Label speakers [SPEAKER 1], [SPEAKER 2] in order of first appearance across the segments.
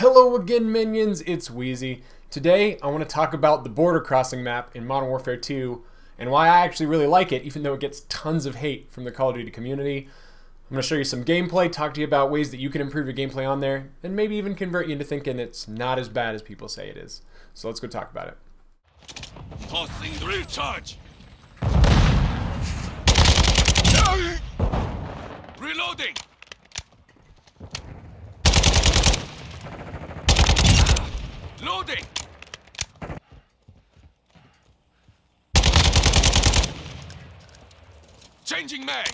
[SPEAKER 1] Hello again, minions. It's Wheezy. Today, I want to talk about the border crossing map in Modern Warfare 2 and why I actually really like it, even though it gets tons of hate from the Call of Duty community. I'm going to show you some gameplay, talk to you about ways that you can improve your gameplay on there, and maybe even convert you into thinking it's not as bad as people say it is. So let's go talk about it.
[SPEAKER 2] Tossing the recharge. Reloading. Loading. Changing mag.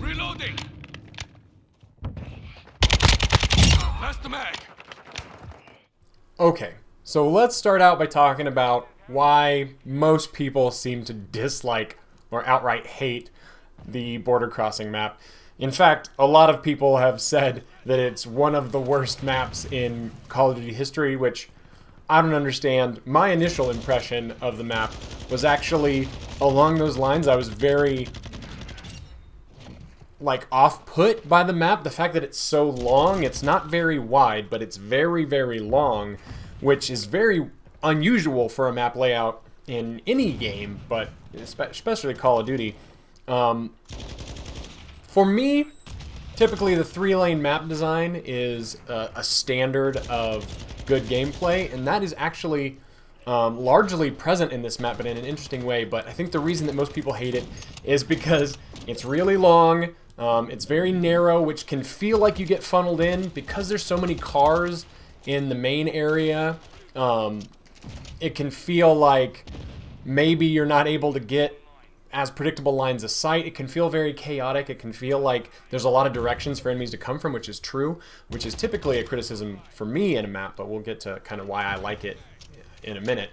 [SPEAKER 2] Reloading. Last mag.
[SPEAKER 1] Okay, so let's start out by talking about why most people seem to dislike or outright hate the border crossing map. In fact, a lot of people have said that it's one of the worst maps in Call of Duty history, which I don't understand. My initial impression of the map was actually along those lines. I was very like off put by the map. The fact that it's so long, it's not very wide, but it's very, very long, which is very unusual for a map layout in any game, but especially Call of Duty. Um, for me, typically the three lane map design is a standard of good gameplay, and that is actually um, largely present in this map, but in an interesting way. But I think the reason that most people hate it is because it's really long, um, it's very narrow, which can feel like you get funneled in because there's so many cars in the main area. Um, it can feel like maybe you're not able to get as predictable lines of sight. It can feel very chaotic. It can feel like there's a lot of directions for enemies to come from, which is true, which is typically a criticism for me in a map, but we'll get to kind of why I like it in a minute.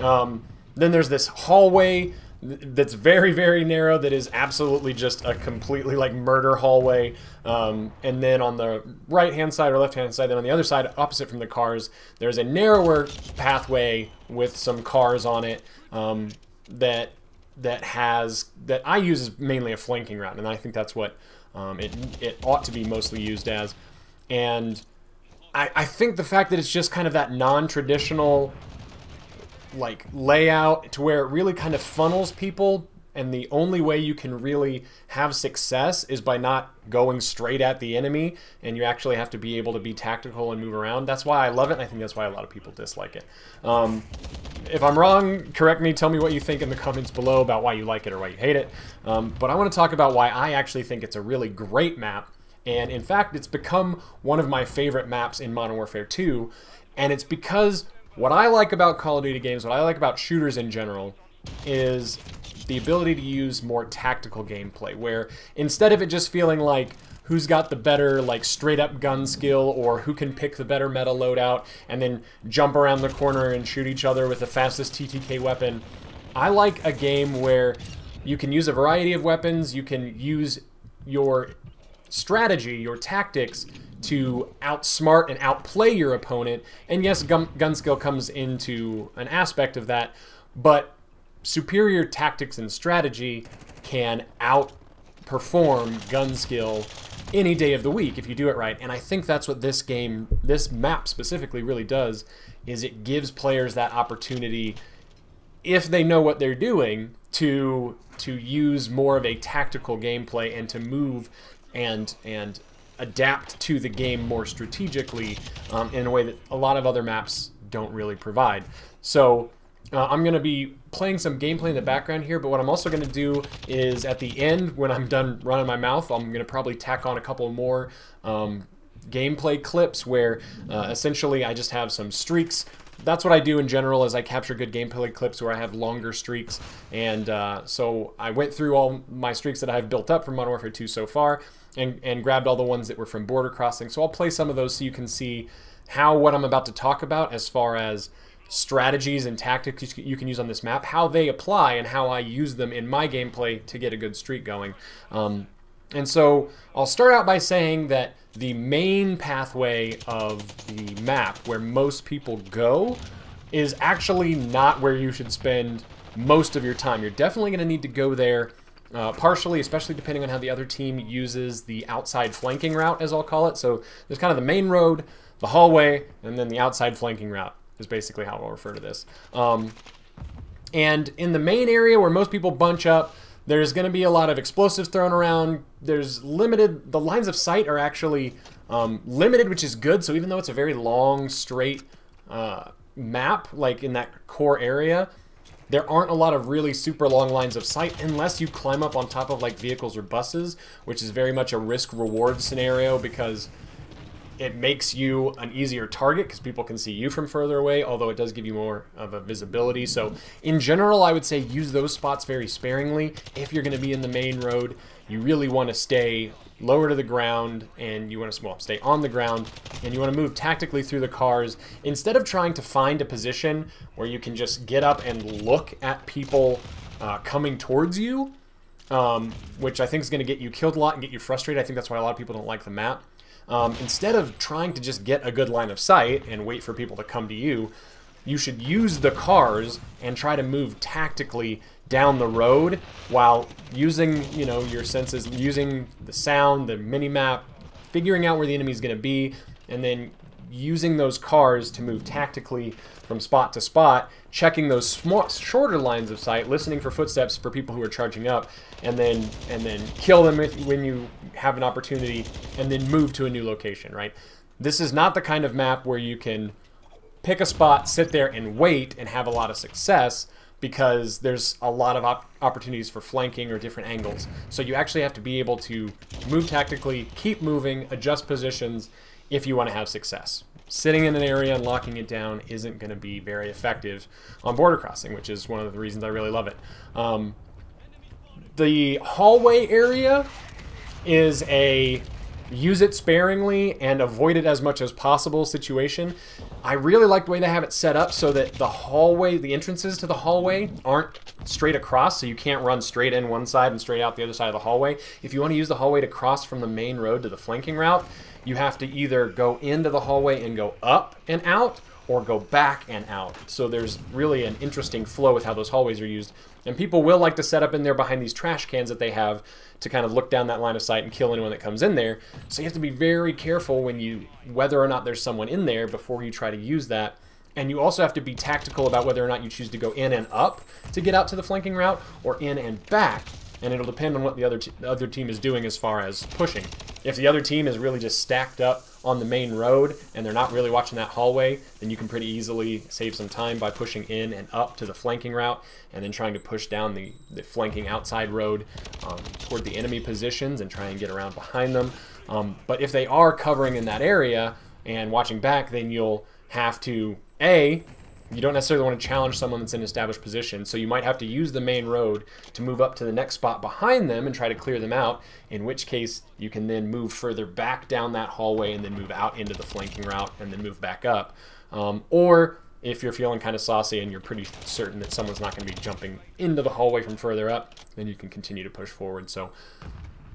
[SPEAKER 1] Um, then there's this hallway that's very, very narrow that is absolutely just a completely like murder hallway. Um, and then on the right hand side or left hand side, then on the other side, opposite from the cars, there's a narrower pathway with some cars on it um, that that has that I use as mainly a flanking route, and I think that's what um, it it ought to be mostly used as. And I, I think the fact that it's just kind of that non-traditional like layout to where it really kind of funnels people and the only way you can really have success is by not going straight at the enemy and you actually have to be able to be tactical and move around. That's why i love it and i think that's why a lot of people dislike it. Um, if i'm wrong correct me tell me what you think in the comments below about why you like it or why you hate it. Um, but i want to talk about why i actually think it's a really great map and in fact it's become one of my favorite maps in modern warfare 2 and it's because what i like about call of duty games what i like about shooters in general is the ability to use more tactical gameplay, where instead of it just feeling like who's got the better like straight up gun skill or who can pick the better meta loadout and then jump around the corner and shoot each other with the fastest TTK weapon. I like a game where you can use a variety of weapons, you can use your strategy, your tactics to outsmart and outplay your opponent. And yes, gun, gun skill comes into an aspect of that, but superior tactics and strategy can outperform gun skill any day of the week if you do it right. And I think that's what this game, this map specifically really does, is it gives players that opportunity if they know what they're doing to to use more of a tactical gameplay and to move and and adapt to the game more strategically um, in a way that a lot of other maps don't really provide. So uh, I'm going to be playing some gameplay in the background here, but what I'm also going to do is at the end, when I'm done running my mouth, I'm going to probably tack on a couple more um, gameplay clips where uh, essentially I just have some streaks. That's what I do in general is I capture good gameplay clips where I have longer streaks. And uh, so I went through all my streaks that I've built up from Modern Warfare 2 so far and, and grabbed all the ones that were from Border Crossing. So I'll play some of those so you can see how what I'm about to talk about as far as strategies and tactics you can use on this map, how they apply, and how I use them in my gameplay to get a good streak going. Um, and so I'll start out by saying that the main pathway of the map, where most people go, is actually not where you should spend most of your time. You're definitely going to need to go there Uh, partially, especially depending on how the other team uses the outside flanking route, as I'll call it. So there's kind of the main road, the hallway, and then the outside flanking route is basically how I'll refer to this. Um, and in the main area where most people bunch up, there's going to be a lot of explosives thrown around. There's limited, the lines of sight are actually um, limited, which is good. So even though it's a very long, straight uh, map, like in that core area, there aren't a lot of really super long lines of sight unless you climb up on top of like vehicles or buses, which is very much a risk reward scenario because it makes you an easier target because people can see you from further away, although it does give you more of a visibility. So in general, I would say use those spots very sparingly. If you're going to be in the main road, you really want to stay lower to the ground and you want to well, stay on the ground and you want to move tactically through the cars instead of trying to find a position where you can just get up and look at people uh, coming towards you, um, which I think is going to get you killed a lot and get you frustrated. I think that's why a lot of people don't like the map. Um, instead of trying to just get a good line of sight and wait for people to come to you, you should use the cars and try to move tactically down the road while using, you know, your senses, using the sound, the mini map, figuring out where the enemy is going to be, and then using those cars to move tactically from spot to spot, checking those small, shorter lines of sight, listening for footsteps for people who are charging up, and then and then kill them when you have an opportunity, and then move to a new location. Right? This is not the kind of map where you can pick a spot, sit there, and wait and have a lot of success because there's a lot of op opportunities for flanking or different angles. So you actually have to be able to move tactically, keep moving, adjust positions if you want to have success. Sitting in an area and locking it down isn't going to be very effective on border crossing, which is one of the reasons I really love it. Um, the hallway area is a use it sparingly and avoid it as much as possible situation. I really like the way they have it set up so that the hallway, the entrances to the hallway aren't straight across, so you can't run straight in one side and straight out the other side of the hallway. If you want to use the hallway to cross from the main road to the flanking route, you have to either go into the hallway and go up and out, or go back and out. So there's really an interesting flow with how those hallways are used. And people will like to set up in there behind these trash cans that they have to kind of look down that line of sight and kill anyone that comes in there. So you have to be very careful when you whether or not there's someone in there before you try to use that. And you also have to be tactical about whether or not you choose to go in and up to get out to the flanking route or in and back and it'll depend on what the other, the other team is doing as far as pushing. If the other team is really just stacked up on the main road and they're not really watching that hallway, then you can pretty easily save some time by pushing in and up to the flanking route and then trying to push down the, the flanking outside road um, toward the enemy positions and try and get around behind them. Um, but if they are covering in that area and watching back, then you'll have to, A, you don't necessarily want to challenge someone that's in an established position, so you might have to use the main road to move up to the next spot behind them and try to clear them out, in which case you can then move further back down that hallway and then move out into the flanking route and then move back up. Um, or if you're feeling kind of saucy and you're pretty certain that someone's not going to be jumping into the hallway from further up, then you can continue to push forward. So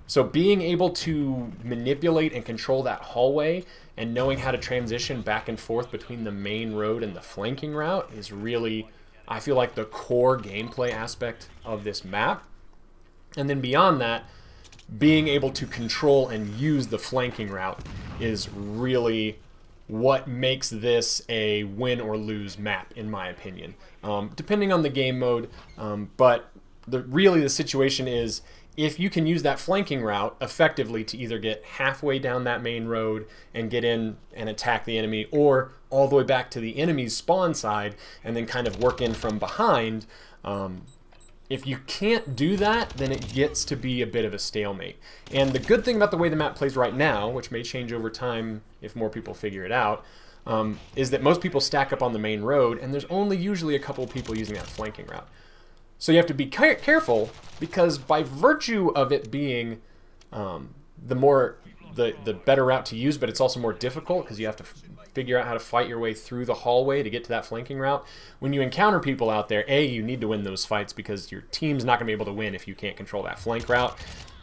[SPEAKER 1] so being able to manipulate and control that hallway and knowing how to transition back and forth between the main road and the flanking route is really, I feel like, the core gameplay aspect of this map. And then beyond that, being able to control and use the flanking route is really what makes this a win or lose map, in my opinion. Um, depending on the game mode, um, but the, really the situation is if you can use that flanking route effectively to either get halfway down that main road and get in and attack the enemy, or all the way back to the enemy's spawn side and then kind of work in from behind, um, if you can't do that, then it gets to be a bit of a stalemate. And the good thing about the way the map plays right now, which may change over time if more people figure it out, um, is that most people stack up on the main road, and there's only usually a couple people using that flanking route. So you have to be careful because by virtue of it being um, the more the the better route to use, but it's also more difficult because you have to figure out how to fight your way through the hallway to get to that flanking route. When you encounter people out there, a you need to win those fights because your team's not going to be able to win if you can't control that flank route.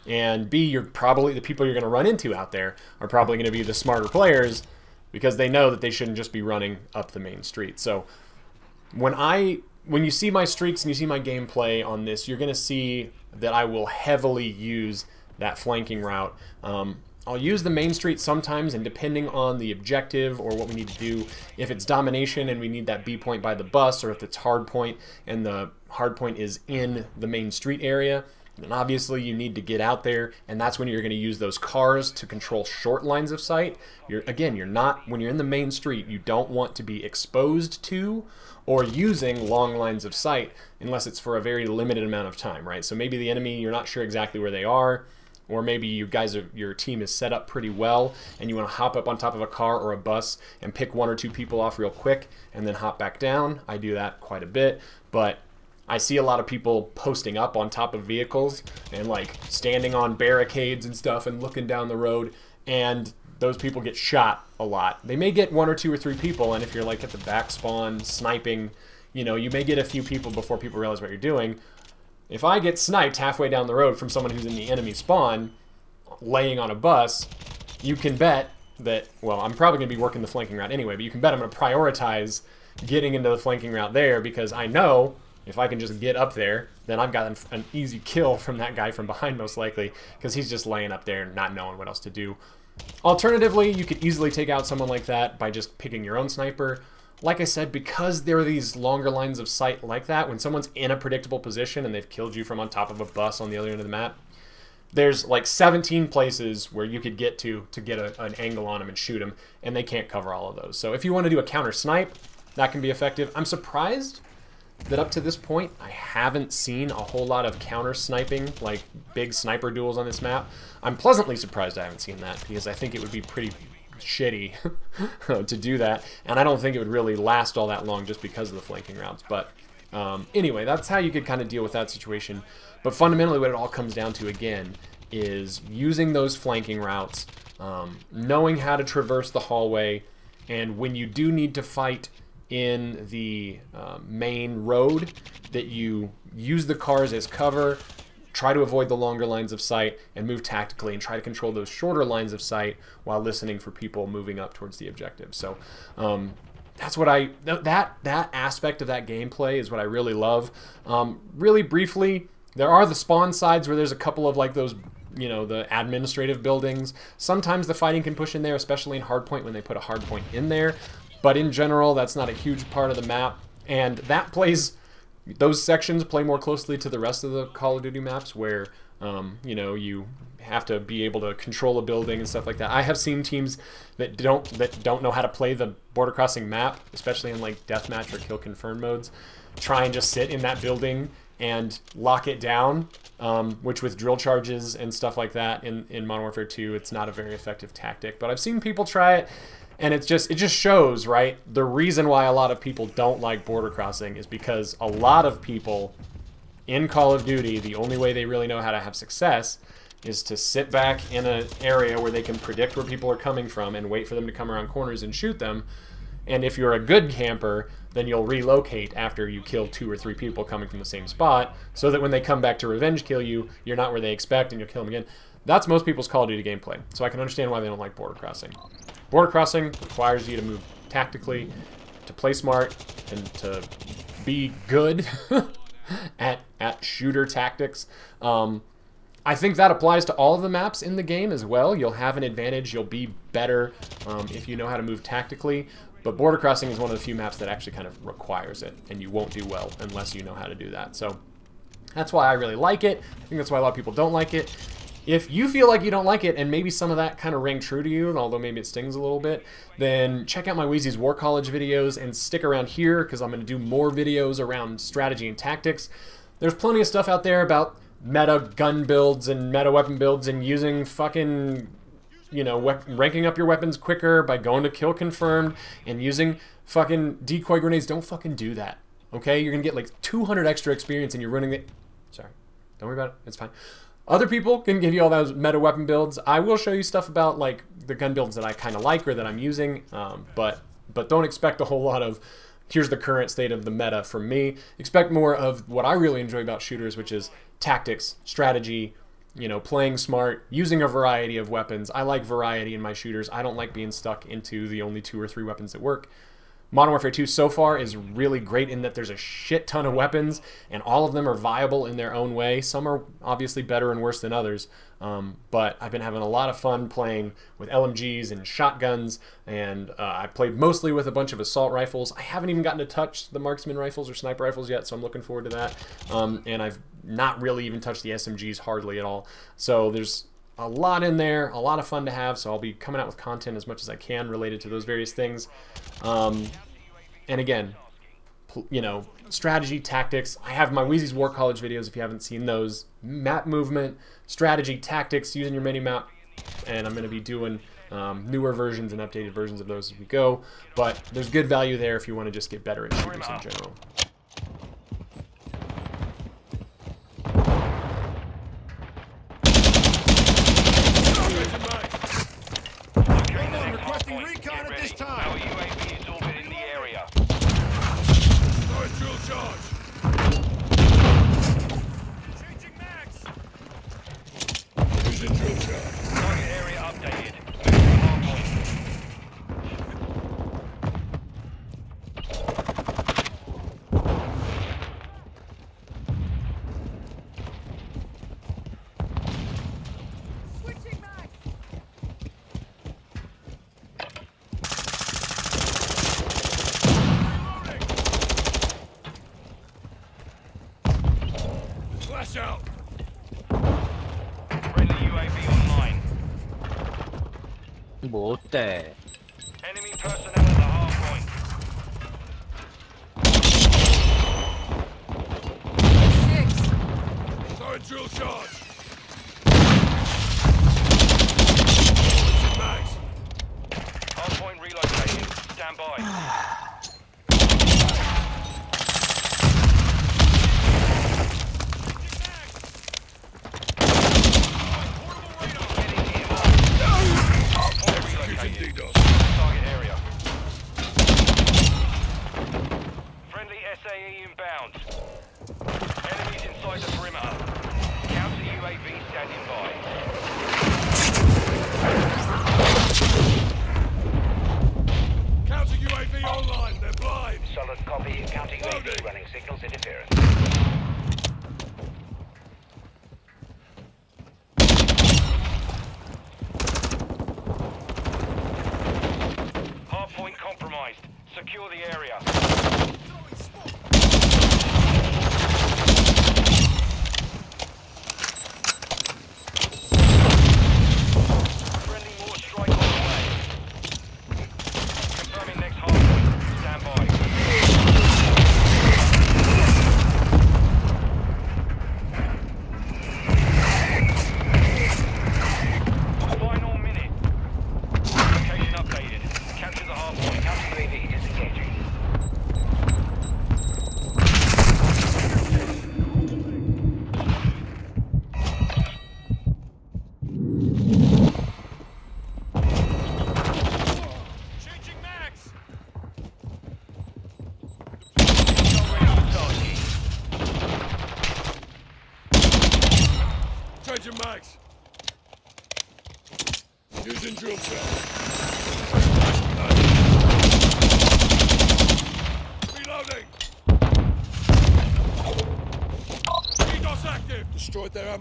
[SPEAKER 1] And B, you're probably the people you're going to run into out there are probably going to be the smarter players because they know that they shouldn't just be running up the main street. So when I when you see my streaks and you see my gameplay on this, you're going to see that I will heavily use that flanking route. Um, I'll use the main street sometimes, and depending on the objective or what we need to do, if it's domination and we need that B point by the bus, or if it's hard point and the hard point is in the main street area, then obviously you need to get out there, and that's when you're going to use those cars to control short lines of sight. You're again, you're not when you're in the main street, you don't want to be exposed to or using long lines of sight unless it's for a very limited amount of time, right? So maybe the enemy, you're not sure exactly where they are or maybe you guys are your team is set up pretty well and you want to hop up on top of a car or a bus and pick one or two people off real quick and then hop back down. I do that quite a bit, but I see a lot of people posting up on top of vehicles and like standing on barricades and stuff and looking down the road and those people get shot a lot. They may get one or two or three people and if you're like at the back spawn sniping, you know, you may get a few people before people realize what you're doing, if I get sniped halfway down the road from someone who's in the enemy spawn, laying on a bus, you can bet that, well, I'm probably going to be working the flanking route anyway, but you can bet I'm going to prioritize getting into the flanking route there because I know if I can just get up there, then I've got an, easy kill from that guy from behind most likely because he's just laying up there not knowing what else to do. Alternatively, you could easily take out someone like that by just picking your own sniper like I said, because there are these longer lines of sight like that, when someone's in a predictable position and they've killed you from on top of a bus on the other end of the map, there's like 17 places where you could get to to get a, an angle on them and shoot them, and they can't cover all of those. So if you want to do a counter snipe, that can be effective. I'm surprised that up to this point, I haven't seen a whole lot of counter sniping, like big sniper duels on this map. I'm pleasantly surprised I haven't seen that because I think it would be pretty shitty to do that, and I don't think it would really last all that long just because of the flanking routes. But um, anyway, that's how you could kind of deal with that situation. But fundamentally, what it all comes down to again is using those flanking routes, um, knowing how to traverse the hallway, and when you do need to fight in the uh, main road, that you use the cars as cover try to avoid the longer lines of sight and move tactically and try to control those shorter lines of sight while listening for people moving up towards the objective. So um, that's what I that that aspect of that gameplay is what I really love. Um, really briefly, there are the spawn sides where there's a couple of like those you know the administrative buildings. Sometimes the fighting can push in there, especially in hardpoint when they put a hardpoint in there. But in general, that's not a huge part of the map, and that plays those sections play more closely to the rest of the Call of Duty maps where um, you know you have to be able to control a building and stuff like that. I have seen teams that don't that don't know how to play the border crossing map, especially in like deathmatch or kill confirm modes, try and just sit in that building and lock it down. Um, which with drill charges and stuff like that in, in Modern Warfare 2, it's not a very effective tactic. But I've seen people try it, and it's just it just shows right? The reason why a lot of people don't like border crossing is because a lot of people in call of duty the only way they really know how to have success is to sit back in an area where they can predict where people are coming from and wait for them to come around corners and shoot them. And if you're a good camper then you'll relocate after you kill two or three people coming from the same spot so that when they come back to revenge kill you you're not where they expect and you'll kill them again. That's most people's call of duty gameplay. So i can understand why they don't like border crossing Border crossing requires you to move tactically, to play smart, and to be good at, at shooter tactics. Um, I think that applies to all of the maps in the game as well. You'll have an advantage. You'll be better um, if you know how to move tactically. But Border Crossing is one of the few maps that actually kind of requires it, and you won't do well unless you know how to do that. So that's why I really like it. I think that's why a lot of people don't like it. If you feel like you don't like it, and maybe some of that kind of rang true to you, and although maybe it stings a little bit, then check out my Wheezy's War College videos and stick around here because I'm going to do more videos around strategy and tactics. There's plenty of stuff out there about meta gun builds and meta weapon builds and using fucking you know, ranking up your weapons quicker by going to kill confirmed and using fucking decoy grenades. Don't fucking do that. Okay? You're going to get like 200 extra experience and you're running the. Sorry. Don't worry about it. It's fine. Other people can give you all those meta weapon builds. I will show you stuff about like the gun builds that I kind of like or that I'm using, um, but but don't expect a whole lot of here's the current state of the meta from me. Expect more of what I really enjoy about shooters, which is tactics, strategy, you know, playing smart, using a variety of weapons. I like variety in my shooters. I don't like being stuck into the only two or three weapons that work. Modern Warfare 2 so far is really great in that there's a shit ton of weapons, and all of them are viable in their own way. Some are obviously better and worse than others, um, but I've been having a lot of fun playing with LMGs and shotguns, and uh, I played mostly with a bunch of assault rifles. I haven't even gotten to touch the marksman rifles or sniper rifles yet, so I'm looking forward to that. Um, and I've not really even touched the SMGs hardly at all. So there's a lot in there, a lot of fun to have. So I'll be coming out with content as much as I can related to those various things. Um, and again, you know, strategy, tactics. I have my Wheezy's War College videos if you haven't seen those. Map movement, strategy, tactics, using your mini map. And I'm going to be doing um, newer versions and updated versions of those as we go. But there's good value there if you want to just get better at shooters in general.
[SPEAKER 2] Changing mag.
[SPEAKER 3] I'm requesting recon at this
[SPEAKER 4] Our
[SPEAKER 3] time.
[SPEAKER 4] UAV is orbiting the area.
[SPEAKER 2] Throwing drill charge.
[SPEAKER 3] Changing mags.
[SPEAKER 2] Using drill charge.
[SPEAKER 4] Target area updated. Hardpoint.
[SPEAKER 5] Switching back.
[SPEAKER 2] Flash out.
[SPEAKER 4] Friendly UAV online.
[SPEAKER 6] 못돼.
[SPEAKER 4] Enemy personnel at the hardpoint.
[SPEAKER 5] Six.
[SPEAKER 2] Throwing drill charge. Mags.
[SPEAKER 4] Hardpoint relocating. Stand by. Getting near. Hardpoint
[SPEAKER 2] Using
[SPEAKER 4] relocated.
[SPEAKER 2] DDoS.
[SPEAKER 4] Target area. Friendly SAE inbound. Enemies inside the perimeter. Counter UAV standing by.
[SPEAKER 2] Counter UAV online. They're blind.
[SPEAKER 7] Solid copy. Counting
[SPEAKER 2] Loading.
[SPEAKER 7] UAV running signals interference.
[SPEAKER 4] Hardpoint compromised. Secure the area.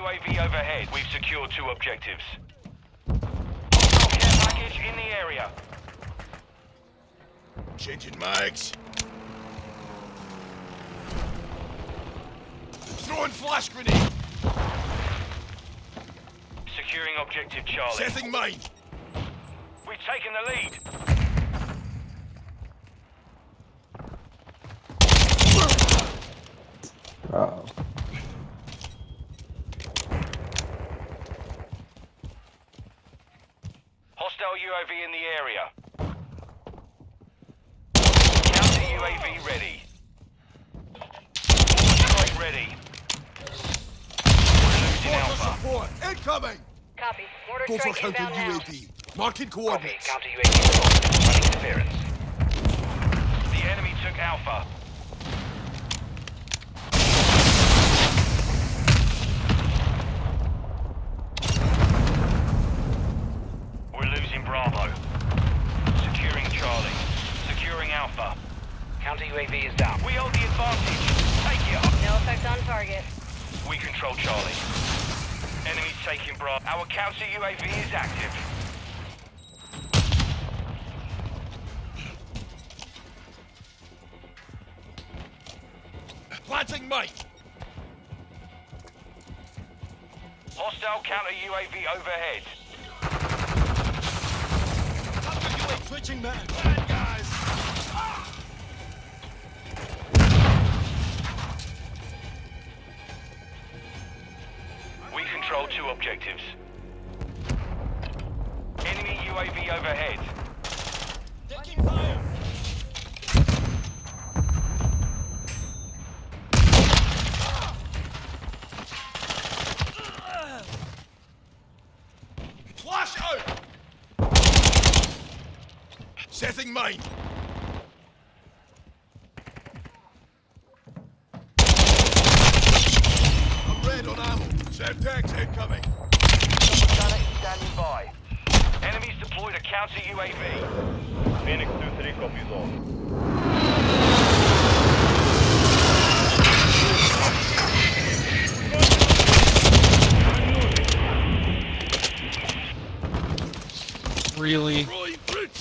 [SPEAKER 7] UAV
[SPEAKER 4] overhead. We've secured two objectives. Care package in the area.
[SPEAKER 2] Changing mags. Throwing flash grenade.
[SPEAKER 4] Securing objective Charlie.
[SPEAKER 2] Setting mine.
[SPEAKER 4] We've taken the lead.
[SPEAKER 6] Uh-oh.
[SPEAKER 4] Hostile UAV in the area. Counter UAV ready. Strike ready. We're losing
[SPEAKER 3] Mortar
[SPEAKER 4] Alpha.
[SPEAKER 3] support incoming.
[SPEAKER 5] Copy. Mortar
[SPEAKER 3] Go for counter
[SPEAKER 5] inbound now.
[SPEAKER 3] UAV. Marking
[SPEAKER 7] Copy.
[SPEAKER 3] coordinates.
[SPEAKER 7] Counter UAV remote. Interference.
[SPEAKER 4] The enemy took Alpha.
[SPEAKER 7] UAV is down.
[SPEAKER 4] We hold the advantage. Take it up.
[SPEAKER 5] No effect on target.
[SPEAKER 4] We control Charlie. Enemies taking Bravo. Our counter UAV is active.
[SPEAKER 3] Planting mate.
[SPEAKER 4] Hostile counter UAV overhead.
[SPEAKER 3] Counter UAV switching man.
[SPEAKER 4] We control two objectives. Enemy UAV overhead.
[SPEAKER 3] Taking fire. Flash out. Setting mine. I'm red on ammo. Semtex incoming.
[SPEAKER 4] Sonic standing by. Enemies deployed a counter UAV.
[SPEAKER 8] Phoenix 2-3 copies all.
[SPEAKER 9] Really?
[SPEAKER 3] Roy, brute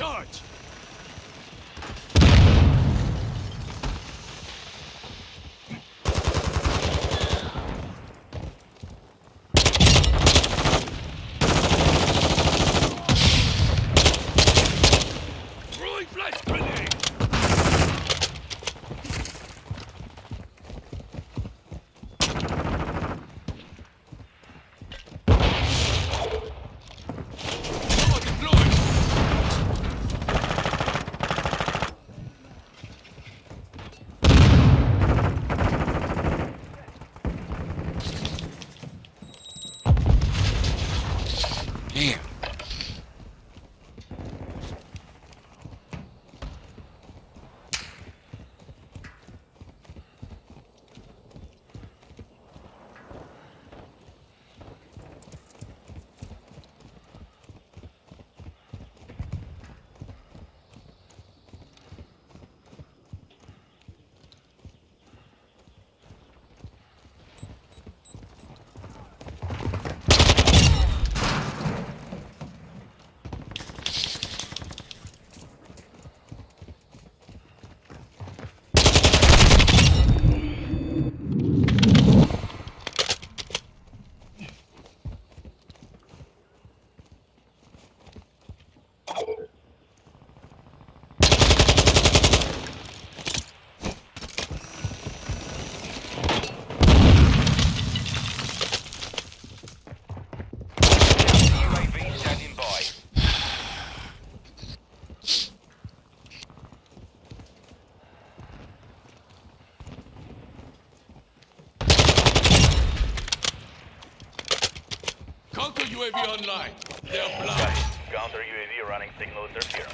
[SPEAKER 3] online. They're blind.
[SPEAKER 8] Counter UAV running signal interference.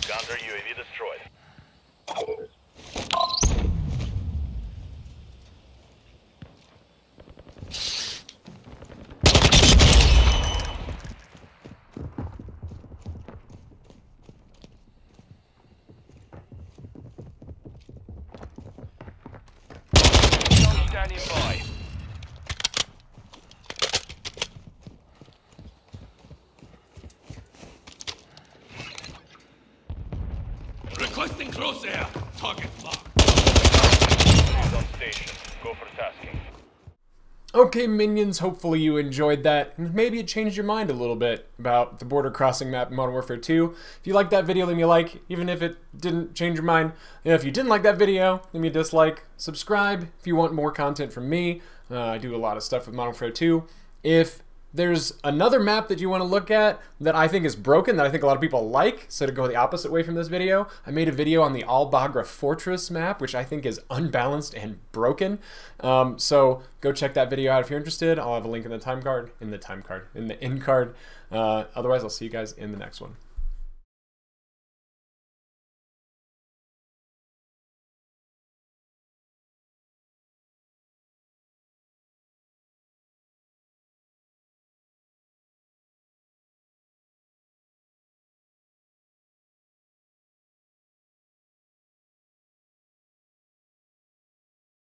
[SPEAKER 8] Counter UAV destroyed.
[SPEAKER 4] Drone standing by.
[SPEAKER 3] Air. Target.
[SPEAKER 8] Is on station. Go for tasking.
[SPEAKER 1] Okay, minions, hopefully you enjoyed that. Maybe it changed your mind a little bit about the border crossing map in Modern Warfare 2. If you liked that video, leave me a like, even if it didn't change your mind. If you didn't like that video, leave me a dislike. Subscribe if you want more content from me. Uh, I do a lot of stuff with Modern Warfare 2. If there's another map that you want to look at that I think is broken that I think a lot of people like. So to go the opposite way from this video, I made a video on the Al Bagra Fortress map, which I think is unbalanced and broken. Um, so go check that video out if you're interested. I'll have a link in the time card, in the time card, in the end card. Uh, otherwise, I'll see you guys in the next one.